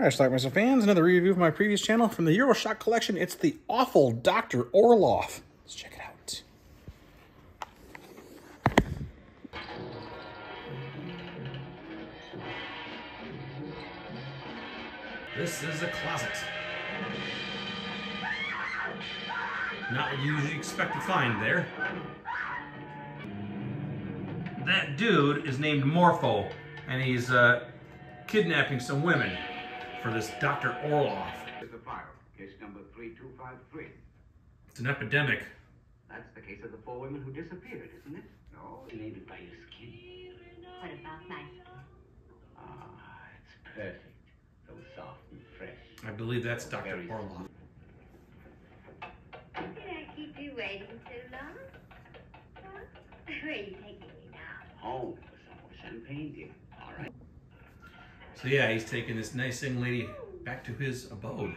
Alright, Schlockmeisters fans, another review of my previous channel from the Euroshock collection. It's the awful Dr. Orloff. Let's check it out. This is a closet. Not what you usually expect to find there. That dude is named Morpho, and he's uh, kidnapping some women for this Dr. Orloff. Is the file, case number 3253. It's an epidemic. That's the case of the four women who disappeared, isn't it? No, named it by your skin. What about my skin? Ah, it's perfect. So soft and fresh. I believe that's Dr. Very Orloff. Did I keep you waiting so long? Huh? Where are you taking me now? Home for some more champagne, dear. So yeah, he's taking this nice young lady back to his abode.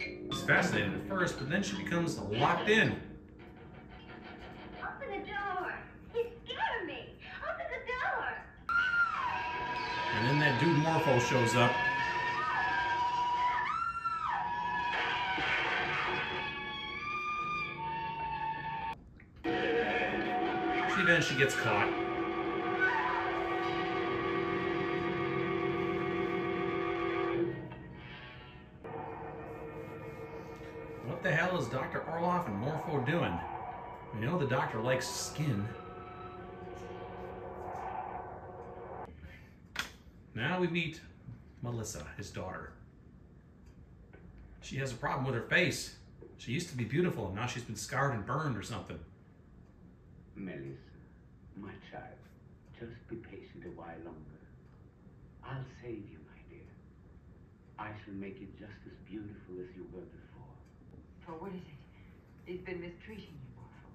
He's fascinated at first, but then she becomes locked in. Open the door! He's scaring me! Open the door! And then that dude Morpho shows up. She gets caught. What the hell is Dr. Orloff and Morpho doing? We know the doctor likes skin. Now we meet Melissa, his daughter. She has a problem with her face. She used to be beautiful, and now she's been scarred and burned or something. Melissa, my child, just be patient a while longer. I'll save you, my dear. I shall make you just as beautiful as you were before. For what is it? He's been mistreating you, Morpho.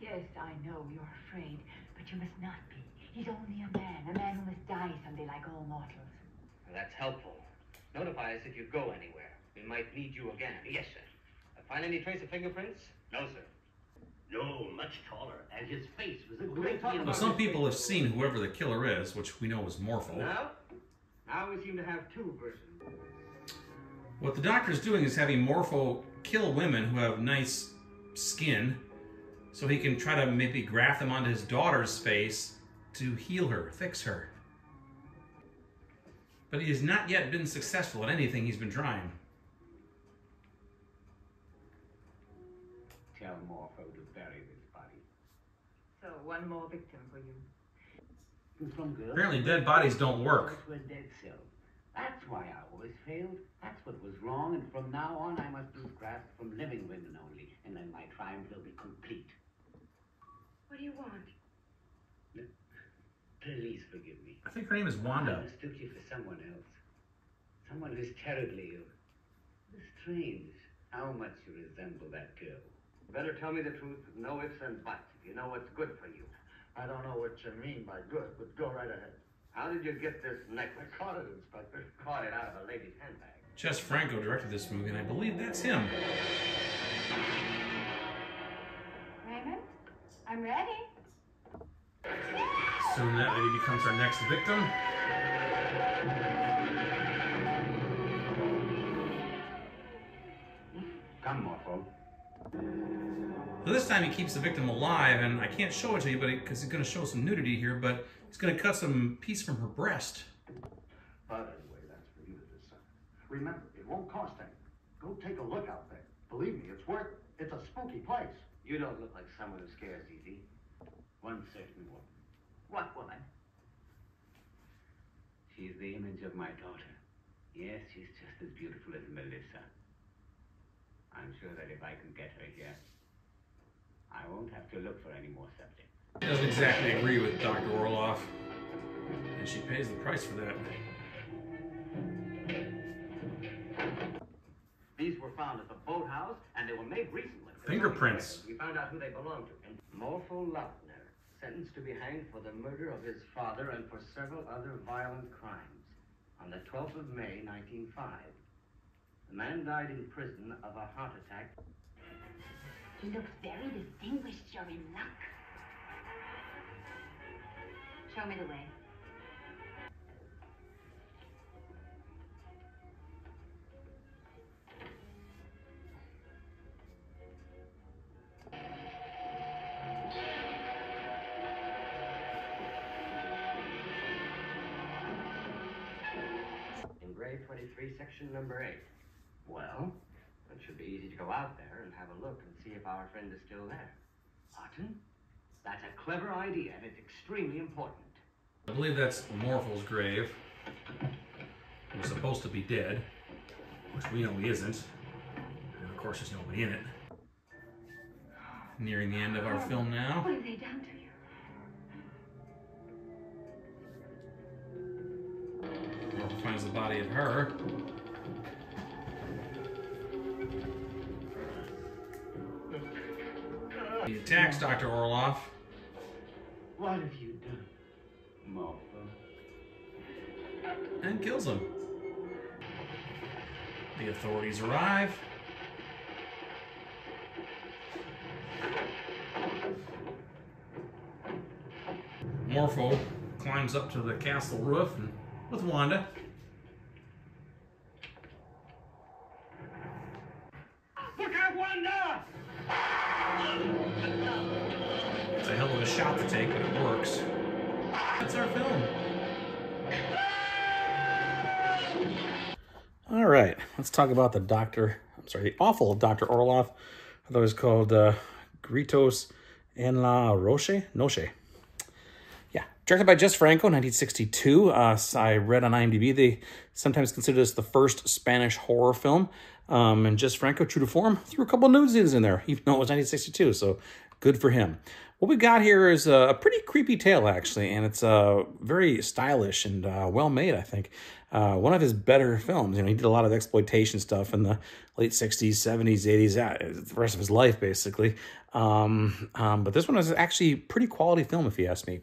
Yes, I know you're afraid, but you must not be. He's only a man, a man who must die someday like all mortals. That's helpful. Notify us if you go anywhere. We might need you again. Yes, sir. Find any trace of fingerprints? No, sir. No, much taller, and his face was a great deal. Well, some people have seen whoever the killer is, which we know is Morpho. Now, now we seem to have two versions. What the doctor's doing is having Morpho kill women who have nice skin so he can try to maybe graft them onto his daughter's face to heal her, fix her. But he has not yet been successful at anything he's been trying. Tell Morpho to bury this body. So, one more victim for you. Apparently dead bodies don't work. To a dead cell. That's why I always failed. That's what was wrong, and from now on I must lose grasp from living women only, and then my triumph will be complete. What do you want? Please forgive me. I think her name is Wanda. I Wanda. mistook you for someone else. Someone who's terribly ill. It's strange how much you resemble that girl. Better tell me the truth with no ifs and buts if you know what's good for you. I don't know what you mean by good, but go right ahead. How did you get this necklace? I necklace? caught it, Inspector. Caught it out of a lady's handbag. Jess Franco directed this movie, and I believe that's him. Raymond? I'm ready. Soon that lady becomes our next victim. Come, Morpho. So this time he keeps the victim alive, and I can't show it to you, but because he's going to show some nudity here, but he's going to cut some piece from her breast. But anyway, that's for you to decide. Remember, it won't cost anything. Go take a look out there. Believe me, it's worth It's a spooky place. You don't look like someone who scares easy. One certain woman. What woman? She's the image of my daughter. Yes, she's just as beautiful as Melissa. I'm sure that if I can get her here, I won't have to look for any more subjects. He doesn't exactly agree with Dr. Orloff, and she pays the price for that. These were found at the boathouse, and they were made recently. Fingerprints. We found out who they belonged to. And Morpho Lautner, sentenced to be hanged for the murder of his father and for several other violent crimes on the 12th of May, 1905. The man died in prison of a heart attack. He looks very distinguished. You're in luck. Show me the way. In grade 23, section number 8. Well, it should be easy to go out there and have a look and see if our friend is still there. Martin? That's a clever idea, and it's extremely important. I believe that's Morpho's grave. He was supposed to be dead, which we know he isn't. And of course, there's nobody in it. Nearing the end of our film now. What have they done to you? Morpho finds the body of her. He attacks Dr. Orloff. What have you done, Morpho? and kills him. The authorities arrive. Morpho climbs up to the castle roof and, with Wanda. A shot to take, but it works. That's our film. All right, let's talk about the Doctor. I'm sorry, the awful Doctor Orloff. I thought it was called uh, Gritos en la Roche. Noche. Yeah, directed by Jess Franco, 1962. Uh, I read on IMDb they sometimes consider this the first Spanish horror film. Um, and Jess Franco, true to form, threw a couple nude scenes in there, even though it was 1962. So good for him. What we got here is a pretty creepy tale, actually, and it's uh, very stylish and uh, well made, I think. Uh, one of his better films. You know, he did a lot of exploitation stuff in the late 60s, 70s, 80s, uh, the rest of his life, basically. Um, um, but this one is actually pretty quality film, if you ask me.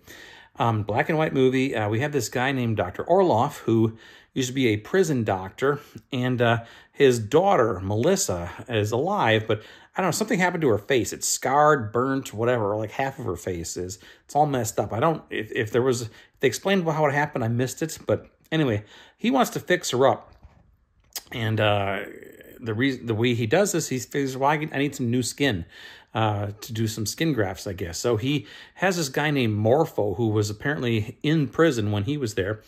Um, black and white movie. Uh, we have this guy named Dr. Orloff who used to be a prison doctor, and uh, his daughter, Melissa, is alive, but I don't know, something happened to her face. It's scarred, burnt, whatever, like half of her face is. It's all messed up. I don't, if, if there was, if they explained how it happened, I missed it, but anyway, he wants to fix her up. And uh, the reason, the way he does this, he figures, well, I, I need some new skin uh, to do some skin grafts, I guess. So he has this guy named Morpho who was apparently in prison when he was there,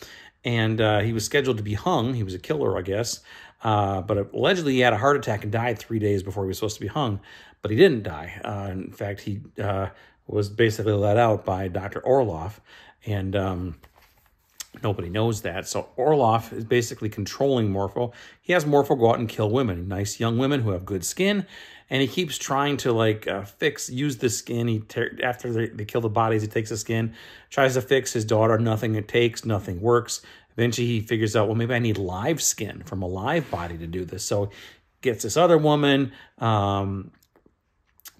and uh, he was scheduled to be hung. He was a killer, I guess. Uh, but allegedly, he had a heart attack and died three days before he was supposed to be hung. But he didn't die. Uh, in fact, he uh, was basically let out by Dr. Orloff, and um, nobody knows that. So Orloff is basically controlling Morpho. He has Morpho go out and kill women, nice young women who have good skin, and he keeps trying to like uh, fix, use the skin. He tear, after they, they kill the bodies, he takes the skin, tries to fix his daughter. Nothing it takes, nothing works. Eventually, he figures out, well, maybe I need live skin from a live body to do this. So, gets this other woman, um,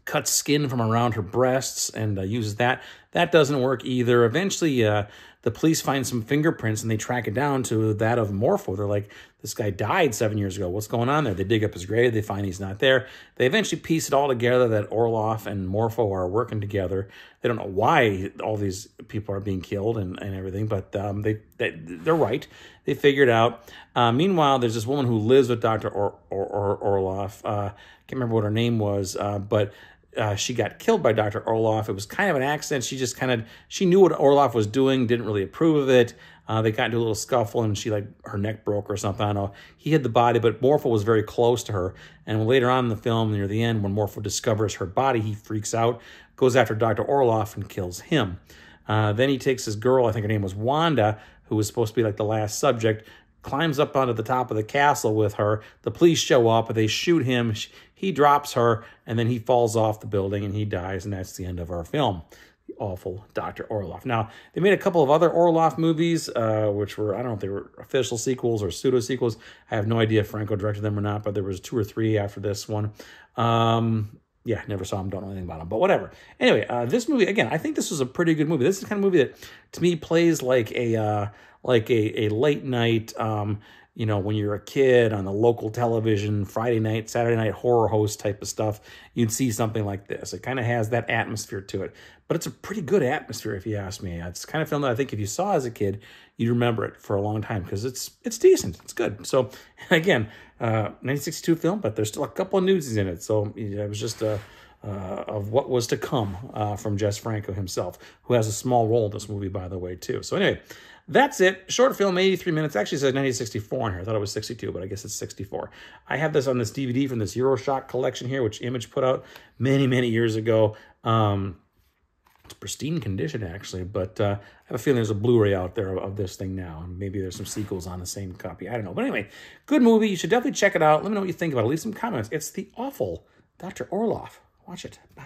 cuts skin from around her breasts, and uh, uses that. That doesn't work either. Eventually, uh, the police find some fingerprints and they track it down to that of Morpho. They're like, this guy died seven years ago. What's going on there? They dig up his grave. They find he's not there. They eventually piece it all together that Orloff and Morpho are working together. They don't know why all these people are being killed and, and everything, but um, they, they, they're right. They figured it out. Uh, meanwhile, there's this woman who lives with Dr. Or, or, or, Orloff. Uh, can't remember what her name was, uh, but uh, she got killed by Dr. Orloff. It was kind of an accident. She just kind of, she knew what Orloff was doing, didn't really approve of it. Uh, they got into a little scuffle and she like, her neck broke or something. I don't know. He hid the body, but Morpho was very close to her. And later on in the film, near the end, when Morpho discovers her body, he freaks out, goes after Dr. Orloff and kills him. Uh, then he takes his girl, I think her name was Wanda, who was supposed to be like the last subject, climbs up onto the top of the castle with her. The police show up, they shoot him. He drops her, and then he falls off the building and he dies, and that's the end of our film. The awful Dr. Orloff. Now, they made a couple of other Orloff movies, uh, which were, I don't know if they were official sequels or pseudo sequels. I have no idea if Franco directed them or not, but there was two or three after this one. Um, yeah, never saw him, don't know anything about him, but whatever. Anyway, uh, this movie, again, I think this was a pretty good movie. This is the kind of movie that, to me, plays like a, uh, like a, a late night, um, you know, when you're a kid on the local television, Friday night, Saturday night horror host type of stuff, you'd see something like this. It kind of has that atmosphere to it, but it's a pretty good atmosphere if you ask me. It's kind of film that I think if you saw as a kid, you'd remember it for a long time because it's it's decent, it's good. So again, uh, 1962 film, but there's still a couple of nudesies in it, so it was just a. Uh, of what was to come uh, from Jess Franco himself, who has a small role in this movie, by the way, too. So anyway, that's it. Short film, 83 minutes. Actually says 1964 in here. I thought it was 62, but I guess it's 64. I have this on this DVD from this Euroshock collection here, which Image put out many, many years ago. Um, it's pristine condition, actually, but uh, I have a feeling there's a Blu-ray out there of, of this thing now, and maybe there's some sequels on the same copy. I don't know. But anyway, good movie. You should definitely check it out. Let me know what you think about it. Leave some comments. It's The Awful Dr. Orloff. Watch it. Bye.